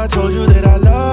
I told you that I love